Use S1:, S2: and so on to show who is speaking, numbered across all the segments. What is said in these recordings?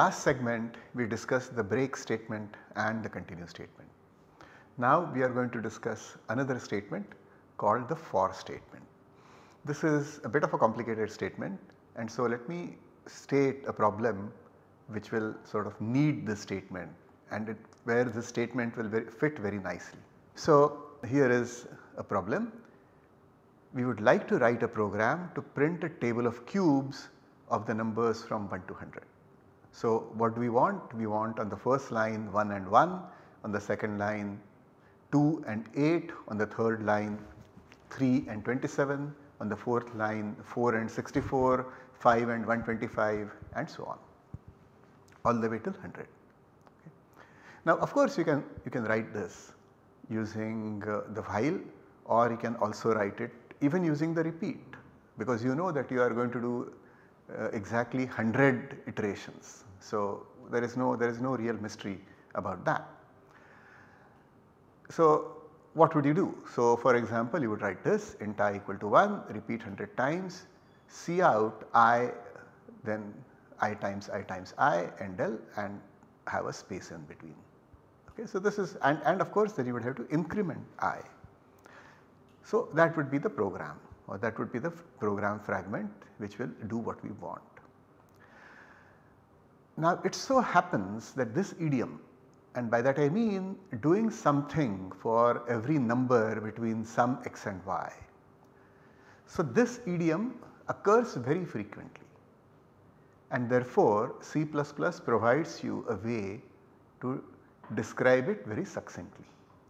S1: last segment we discussed the break statement and the continue statement. Now we are going to discuss another statement called the for statement. This is a bit of a complicated statement and so let me state a problem which will sort of need this statement and it, where this statement will very fit very nicely. So here is a problem. We would like to write a program to print a table of cubes of the numbers from 1 to 100. So what do we want? We want on the first line 1 and 1, on the second line 2 and 8, on the third line 3 and 27, on the fourth line 4 and 64, 5 and 125 and so on all the way till 100. Okay. Now of course you can you can write this using uh, the while or you can also write it even using the repeat because you know that you are going to do uh, exactly 100 iterations. So there is no there is no real mystery about that. So what would you do? So for example you would write this int i equal to 1 repeat 100 times cout i then i times i times i endl and have a space in between. Okay, so this is and, and of course then you would have to increment i. So that would be the program or that would be the program fragment which will do what we want. Now it so happens that this idiom and by that I mean doing something for every number between some x and y. So this idiom occurs very frequently and therefore C++ provides you a way to describe it very succinctly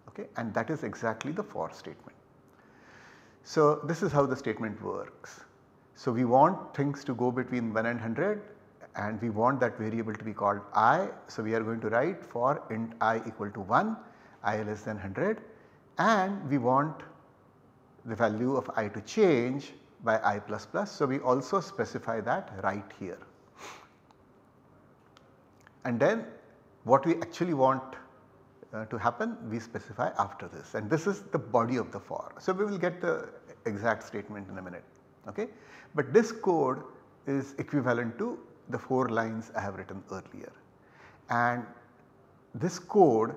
S1: okay and that is exactly the for statement. So this is how the statement works. So we want things to go between 1 and 100 and we want that variable to be called i. So we are going to write for int i equal to 1 i less than 100 and we want the value of i to change by i plus plus. So we also specify that right here. And then what we actually want uh, to happen we specify after this and this is the body of the for. So we will get the exact statement in a minute okay. But this code is equivalent to the 4 lines I have written earlier. And this code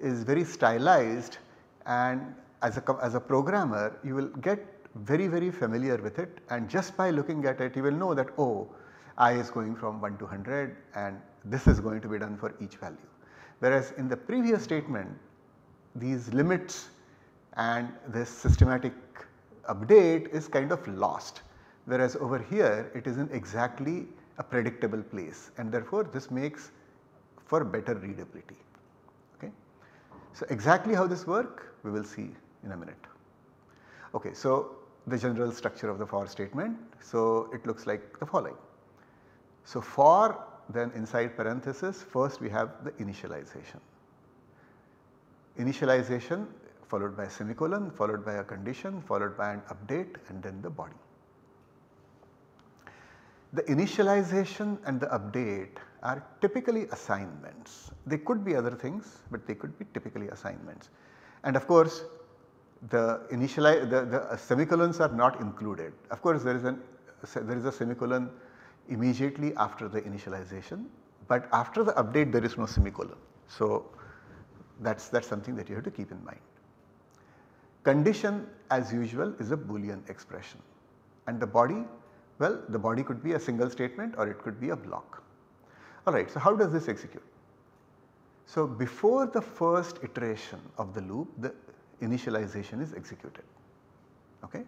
S1: is very stylized and as a, as a programmer you will get very very familiar with it. And just by looking at it you will know that oh i is going from 1 to 100 and this is going to be done for each value. Whereas in the previous statement these limits and this systematic update is kind of lost. Whereas over here it is in exactly a predictable place and therefore this makes for better readability. Okay. So exactly how this work we will see in a minute. Okay, so the general structure of the for statement. So it looks like the following. So for then inside parenthesis first we have the initialization. Initialization followed by a semicolon followed by a condition followed by an update and then the body. The initialization and the update are typically assignments. They could be other things but they could be typically assignments. And of course the initialize the, the uh, semicolons are not included. Of course there is an there is a semicolon immediately after the initialization but after the update there is no semicolon. So that is that is something that you have to keep in mind. Condition as usual is a boolean expression and the body well the body could be a single statement or it could be a block. Alright so how does this execute? So before the first iteration of the loop the initialization is executed okay.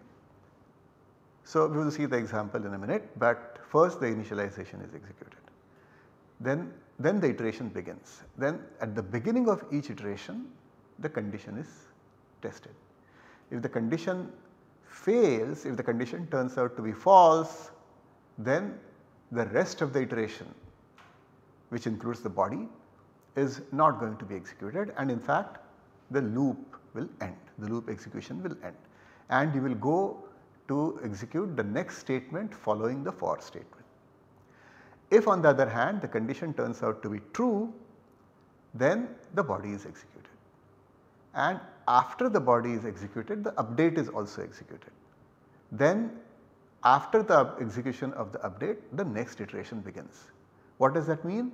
S1: So we will see the example in a minute but first the initialization is executed. Then, then the iteration begins. Then at the beginning of each iteration the condition is tested. If the condition fails, if the condition turns out to be false then the rest of the iteration which includes the body is not going to be executed. And in fact the loop will end, the loop execution will end. And you will go to execute the next statement following the for statement. If on the other hand the condition turns out to be true then the body is executed and after the body is executed the update is also executed. Then after the execution of the update the next iteration begins. What does that mean?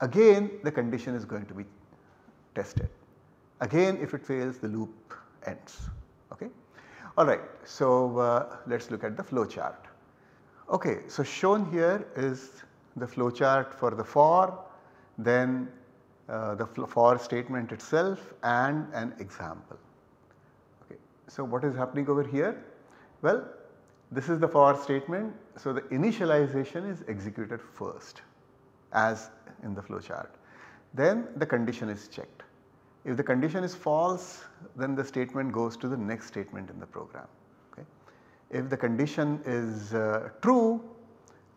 S1: Again the condition is going to be tested. Again if it fails the loop ends. Okay. Alright, so uh, let us look at the flow chart. Okay, so shown here is the flow chart for the for, then uh, the for statement itself and an example. Okay. So what is happening over here? Well, this is the for statement. So the initialization is executed first as in the flow chart. Then the condition is checked. If the condition is false then the statement goes to the next statement in the program. Okay. If the condition is uh, true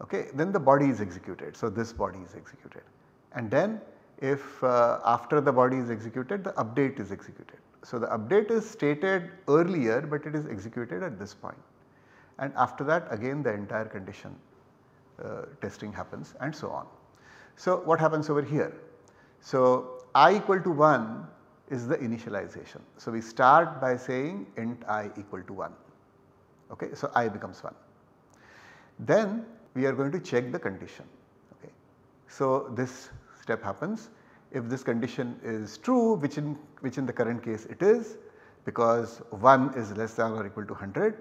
S1: okay, then the body is executed. So this body is executed and then if uh, after the body is executed the update is executed. So the update is stated earlier but it is executed at this point and after that again the entire condition uh, testing happens and so on. So what happens over here? So i equal to 1 is the initialization. So we start by saying int i equal to 1 okay so i becomes 1. Then we are going to check the condition okay. So this step happens if this condition is true which in which in the current case it is because 1 is less than or equal to 100.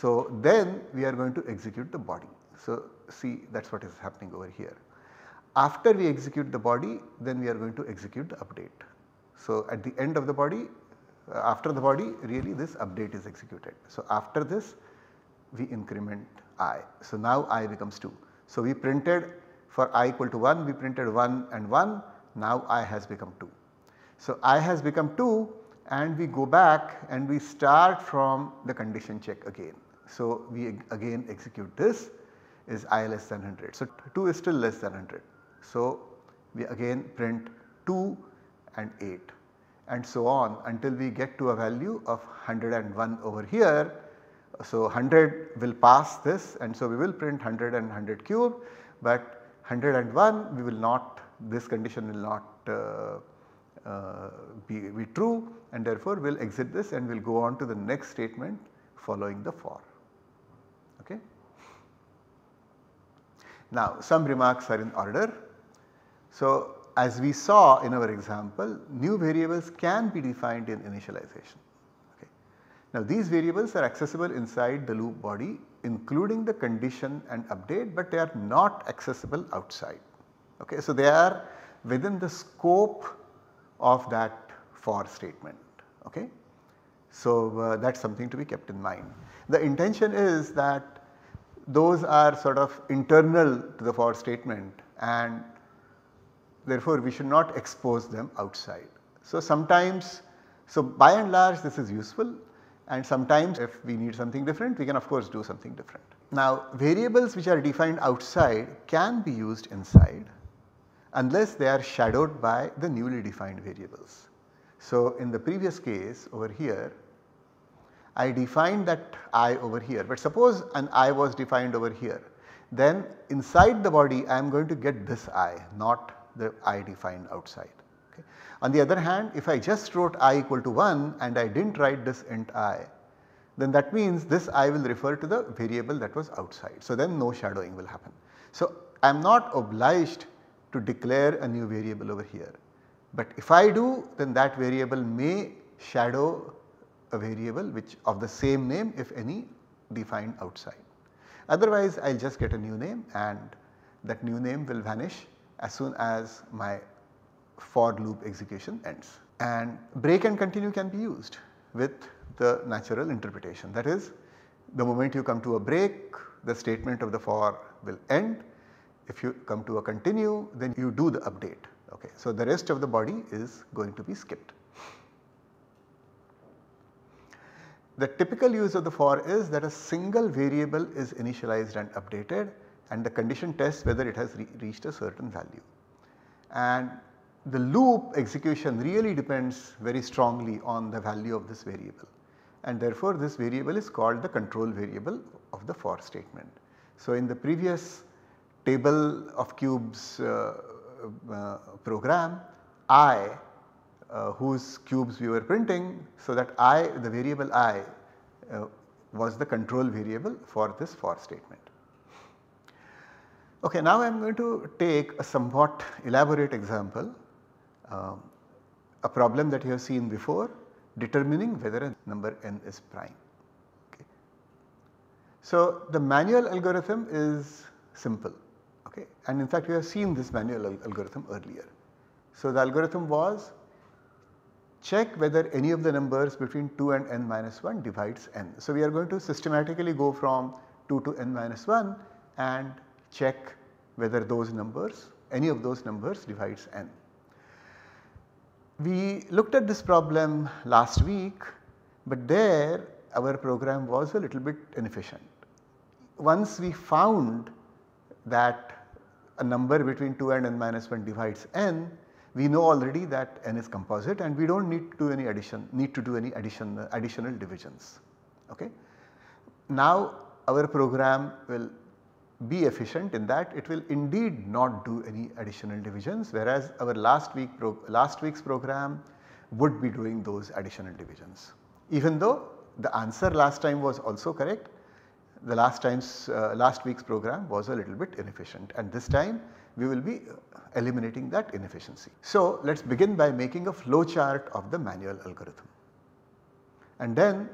S1: So then we are going to execute the body. So see that is what is happening over here. After we execute the body then we are going to execute the update. So at the end of the body uh, after the body really this update is executed. So after this we increment i. So now i becomes 2. So we printed for i equal to 1 we printed 1 and 1 now i has become 2. So i has become 2 and we go back and we start from the condition check again. So we again execute this is i less than 100. So 2 is still less than 100. So we again print 2 and 8 and so on until we get to a value of 101 over here. So 100 will pass this and so we will print 100 and 100 cube but 101 we will not this condition will not uh, uh, be, be true and therefore we will exit this and we will go on to the next statement following the for. Okay. Now some remarks are in order. So as we saw in our example new variables can be defined in initialization. Okay. Now these variables are accessible inside the loop body including the condition and update but they are not accessible outside. Okay. So they are within the scope of that for statement. Okay. So uh, that is something to be kept in mind. The intention is that those are sort of internal to the for statement and therefore we should not expose them outside. So sometimes, so by and large this is useful and sometimes if we need something different we can of course do something different. Now variables which are defined outside can be used inside unless they are shadowed by the newly defined variables. So in the previous case over here I defined that i over here but suppose an i was defined over here then inside the body I am going to get this i not the i defined outside. Okay. On the other hand if I just wrote i equal to 1 and I did not write this int i then that means this i will refer to the variable that was outside. So then no shadowing will happen. So I am not obliged to declare a new variable over here. But if I do then that variable may shadow a variable which of the same name if any defined outside. Otherwise I will just get a new name and that new name will vanish as soon as my for loop execution ends. And break and continue can be used with the natural interpretation that is the moment you come to a break the statement of the for will end. If you come to a continue then you do the update. Okay. So, the rest of the body is going to be skipped. The typical use of the for is that a single variable is initialized and updated and the condition tests whether it has re reached a certain value. And the loop execution really depends very strongly on the value of this variable and therefore this variable is called the control variable of the for statement. So in the previous table of cubes uh, uh, program i uh, whose cubes we were printing so that i the variable i uh, was the control variable for this for statement. Okay, now I am going to take a somewhat elaborate example, uh, a problem that you have seen before determining whether a number n is prime. Okay. So, the manual algorithm is simple okay. and in fact we have seen this manual al algorithm earlier. So, the algorithm was check whether any of the numbers between 2 and n minus 1 divides n. So, we are going to systematically go from 2 to n minus 1 and check whether those numbers any of those numbers divides n. We looked at this problem last week, but there our program was a little bit inefficient. Once we found that a number between 2 and n minus 1 divides n, we know already that n is composite and we do not need to do any addition need to do any addition additional divisions. Okay. Now our program will be efficient in that it will indeed not do any additional divisions whereas our last week last week's program would be doing those additional divisions. Even though the answer last time was also correct the last time's uh, last week's program was a little bit inefficient and this time we will be eliminating that inefficiency. So, let us begin by making a flow chart of the manual algorithm and then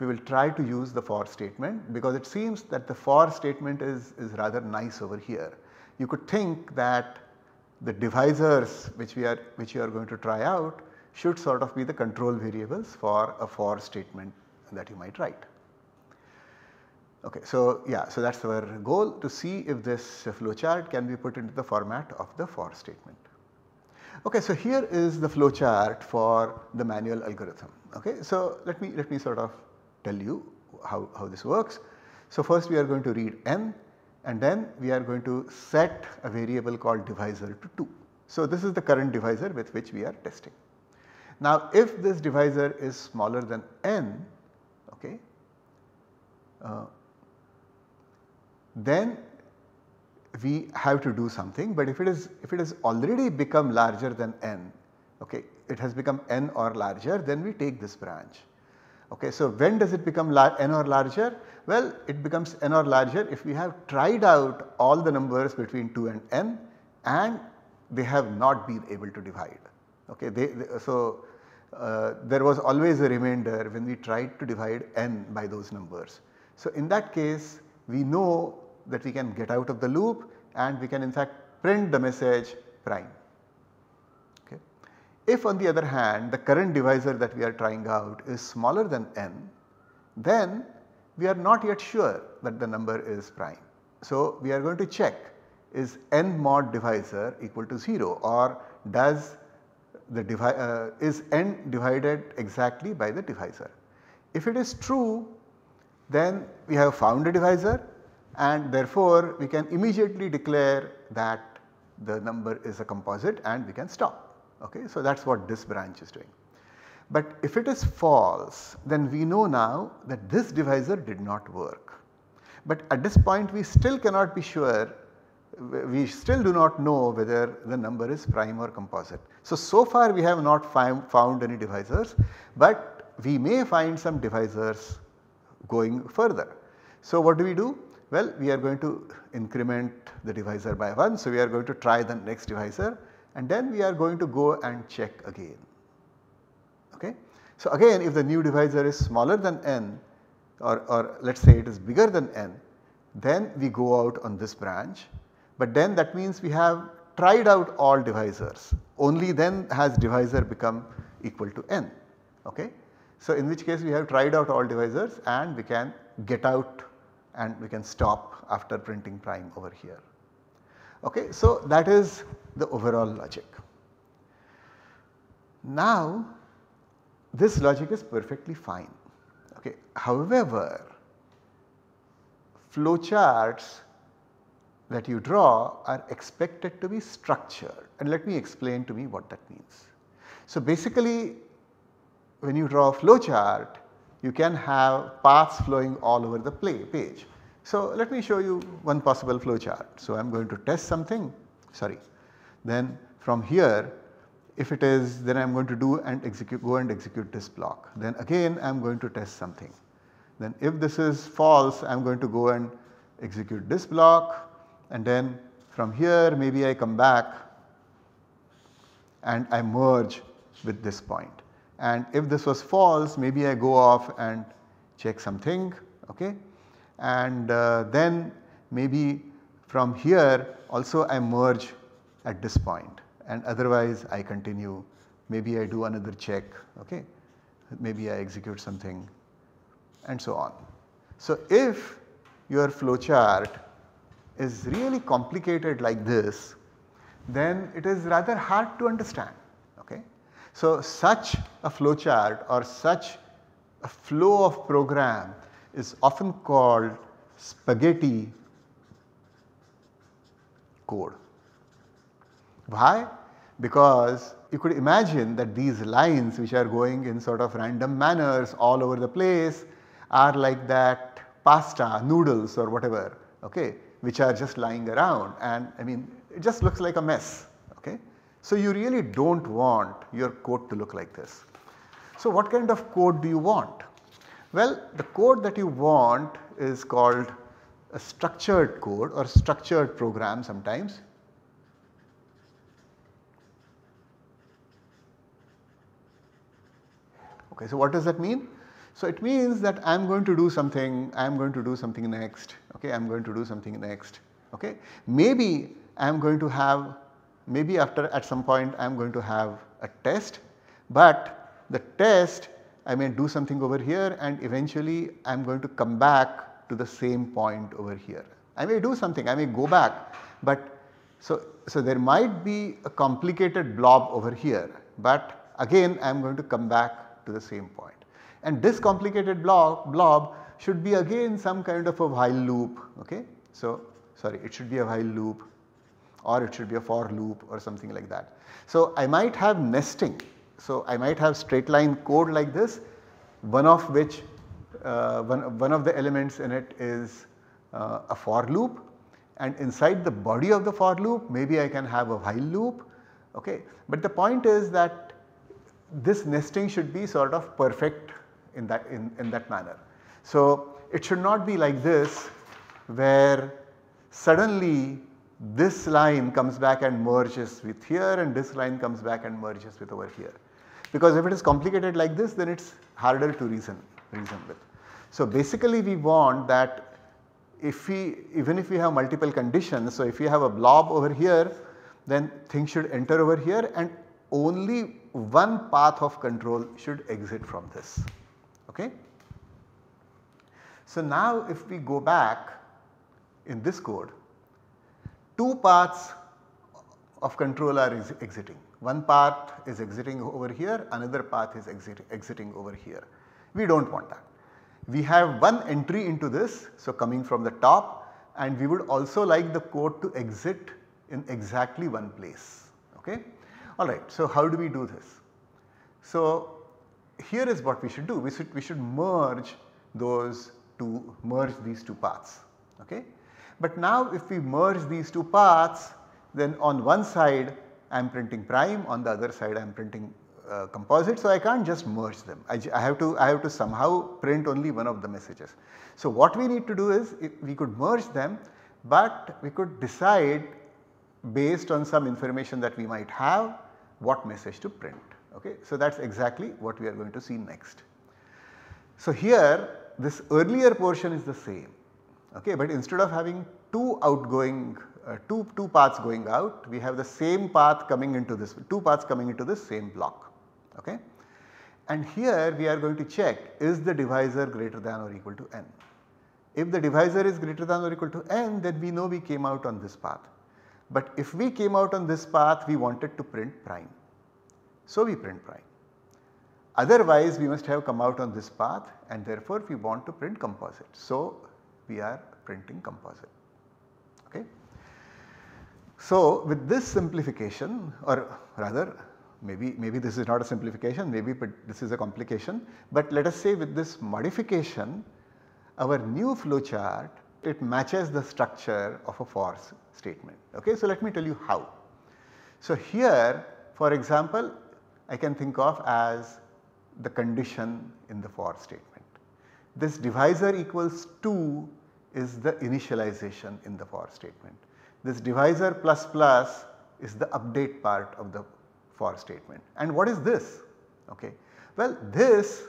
S1: we will try to use the for statement because it seems that the for statement is, is rather nice over here. You could think that the divisors which we are which you are going to try out should sort of be the control variables for a for statement that you might write. Okay, so yeah, so that is our goal to see if this flowchart can be put into the format of the for statement. Okay, so here is the flowchart for the manual algorithm. Okay, so let me let me sort of tell you how, how this works. So first we are going to read n and then we are going to set a variable called divisor to 2. So this is the current divisor with which we are testing. Now if this divisor is smaller than n, okay, uh, then we have to do something but if it is if it has already become larger than n okay it has become n or larger then we take this branch Okay, so when does it become n or larger? Well, it becomes n or larger if we have tried out all the numbers between 2 and n and they have not been able to divide. Okay, they, they, so uh, there was always a remainder when we tried to divide n by those numbers. So in that case we know that we can get out of the loop and we can in fact print the message prime. If on the other hand the current divisor that we are trying out is smaller than n, then we are not yet sure that the number is prime. So we are going to check is n mod divisor equal to 0 or does the uh, is n divided exactly by the divisor. If it is true then we have found a divisor and therefore we can immediately declare that the number is a composite and we can stop. Okay? So, that is what this branch is doing. But if it is false then we know now that this divisor did not work. But at this point we still cannot be sure we still do not know whether the number is prime or composite. So, so far we have not found any divisors but we may find some divisors going further. So, what do we do? Well, we are going to increment the divisor by 1. So, we are going to try the next divisor and then we are going to go and check again. Okay. So again if the new divisor is smaller than n or, or let us say it is bigger than n then we go out on this branch but then that means we have tried out all divisors only then has divisor become equal to n. Okay. So in which case we have tried out all divisors and we can get out and we can stop after printing prime over here. Okay. So that is the overall logic. Now this logic is perfectly fine. Okay. However, flowcharts that you draw are expected to be structured and let me explain to me what that means. So basically when you draw a flowchart you can have paths flowing all over the play page. So let me show you one possible flowchart. So I am going to test something sorry then from here if it is then I am going to do and execute go and execute this block. Then again I am going to test something. Then if this is false I am going to go and execute this block and then from here maybe I come back and I merge with this point. And if this was false maybe I go off and check something okay. And uh, then maybe from here also I merge at this point and otherwise I continue maybe I do another check okay maybe I execute something and so on. So if your flowchart is really complicated like this then it is rather hard to understand okay. So such a flowchart or such a flow of program is often called spaghetti code. Why? Because you could imagine that these lines which are going in sort of random manners all over the place are like that pasta, noodles or whatever okay, which are just lying around and I mean it just looks like a mess. Okay. So you really do not want your code to look like this. So what kind of code do you want? Well the code that you want is called a structured code or structured program sometimes Okay, so what does that mean? So it means that I am going to do something, I am going to do something next, okay, I am going to do something next, okay. Maybe I am going to have, maybe after at some point I am going to have a test, but the test I may do something over here and eventually I am going to come back to the same point over here. I may do something, I may go back, but so, so there might be a complicated blob over here, but again I am going to come back to the same point. And this complicated blob, blob should be again some kind of a while loop okay. So sorry it should be a while loop or it should be a for loop or something like that. So I might have nesting. So I might have straight line code like this one of which uh, one, one of the elements in it is uh, a for loop and inside the body of the for loop maybe I can have a while loop okay. But the point is that this nesting should be sort of perfect in that in, in that manner. So it should not be like this where suddenly this line comes back and merges with here and this line comes back and merges with over here. Because if it is complicated like this then it is harder to reason, reason with. So basically we want that if we even if we have multiple conditions, so if we have a blob over here then things should enter over here and only one path of control should exit from this. Okay? So now if we go back in this code, two paths of control are ex exiting. One path is exiting over here, another path is exit exiting over here. We do not want that. We have one entry into this, so coming from the top and we would also like the code to exit in exactly one place. Okay? Alright, so how do we do this? So here is what we should do, we should, we should merge those two, merge these two paths. Okay? But now if we merge these two paths then on one side I am printing prime, on the other side I am printing uh, composite. So I can't just merge them, I, I, have to I have to somehow print only one of the messages. So what we need to do is we could merge them but we could decide based on some information that we might have what message to print. Okay? So that is exactly what we are going to see next. So here this earlier portion is the same, okay, but instead of having two outgoing uh, two, two paths going out, we have the same path coming into this, two paths coming into this same block. Okay. And here we are going to check is the divisor greater than or equal to n. If the divisor is greater than or equal to n then we know we came out on this path. But if we came out on this path we wanted to print prime. So we print prime. Otherwise we must have come out on this path and therefore we want to print composite. So we are printing composite. Okay. So with this simplification or rather maybe maybe this is not a simplification maybe this is a complication but let us say with this modification our new flowchart it matches the structure of a for statement. Okay? So, let me tell you how. So, here for example I can think of as the condition in the for statement. This divisor equals 2 is the initialization in the for statement. This divisor plus plus is the update part of the for statement. And what is this? Okay. Well, this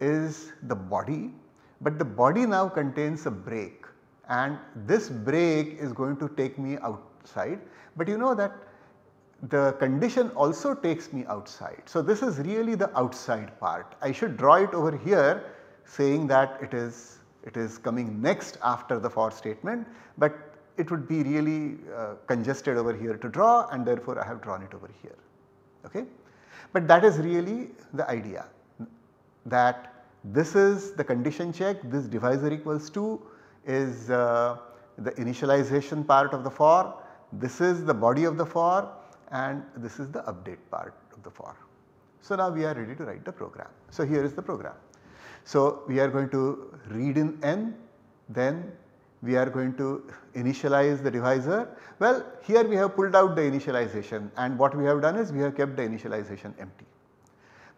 S1: is the body, but the body now contains a break and this break is going to take me outside. But you know that the condition also takes me outside. So, this is really the outside part. I should draw it over here saying that it is it is coming next after the for statement, but it would be really uh, congested over here to draw and therefore I have drawn it over here. Okay? But that is really the idea that this is the condition check, this divisor equals 2 is uh, the initialization part of the for, this is the body of the for and this is the update part of the for. So now we are ready to write the program. So here is the program. So we are going to read in n then we are going to initialize the divisor. Well here we have pulled out the initialization and what we have done is we have kept the initialization empty.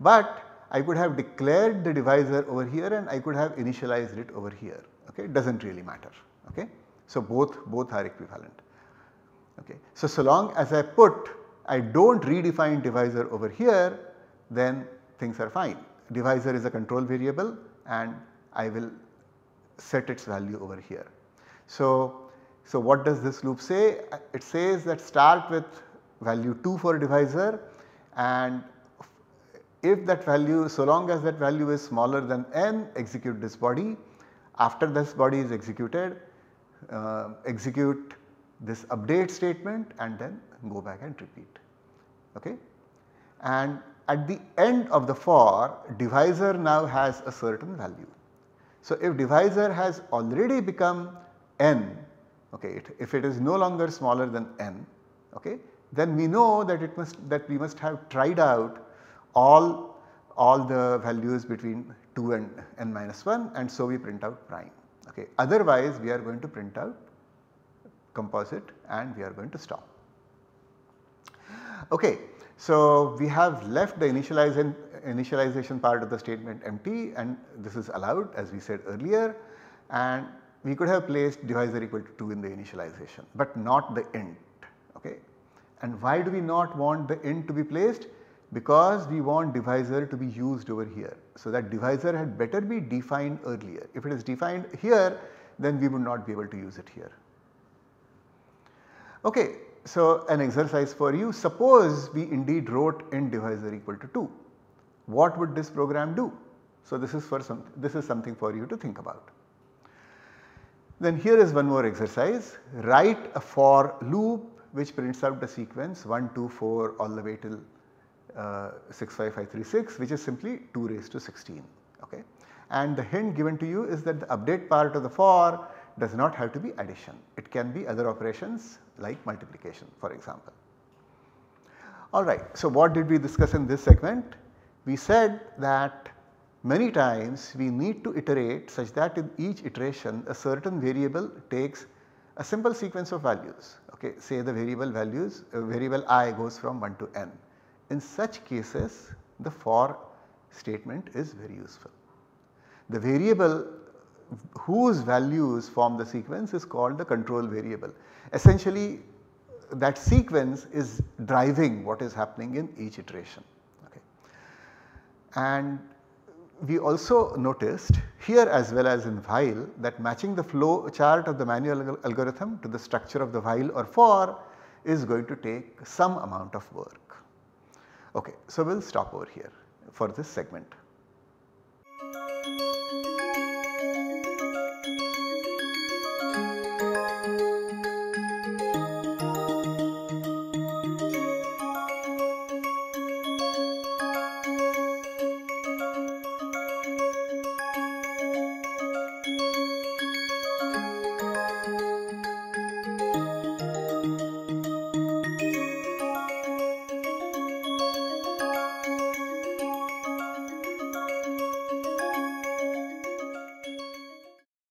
S1: But I could have declared the divisor over here and I could have initialized it over here okay it does not really matter okay. So both, both are equivalent okay. So, so long as I put I do not redefine divisor over here then things are fine. Divisor is a control variable and I will set its value over here. So, so what does this loop say? It says that start with value 2 for divisor and if that value so long as that value is smaller than n execute this body. After this body is executed uh, execute this update statement and then go back and repeat. Okay? And at the end of the for divisor now has a certain value. So, if divisor has already become n, okay, it, if it is no longer smaller than n, okay, then we know that it must that we must have tried out all all the values between 2 and n minus 1 and so we print out prime. Okay. Otherwise, we are going to print out composite and we are going to stop. Okay. So, we have left the initialization, initialization part of the statement empty and this is allowed as we said earlier and we could have placed divisor equal to 2 in the initialization but not the int. Okay. And why do we not want the int to be placed? Because we want divisor to be used over here. So, that divisor had better be defined earlier. If it is defined here then we would not be able to use it here. Okay, so, an exercise for you suppose we indeed wrote int divisor equal to 2 what would this program do? So, this is for some this is something for you to think about. Then here is one more exercise write a for loop which prints out the sequence 1 2 4 all the way till 65536 which is simply 2 raised to 16 okay. And the hint given to you is that the update part of the for does not have to be addition. It can be other operations like multiplication for example. Alright, so what did we discuss in this segment? We said that many times we need to iterate such that in each iteration a certain variable takes a simple sequence of values. Okay, say the variable values uh, variable i goes from 1 to n. In such cases the for statement is very useful. The variable whose values form the sequence is called the control variable. Essentially that sequence is driving what is happening in each iteration. Okay. And we also noticed here as well as in while that matching the flow chart of the manual algorithm to the structure of the while or for is going to take some amount of work. Okay, so we will stop over here for this segment.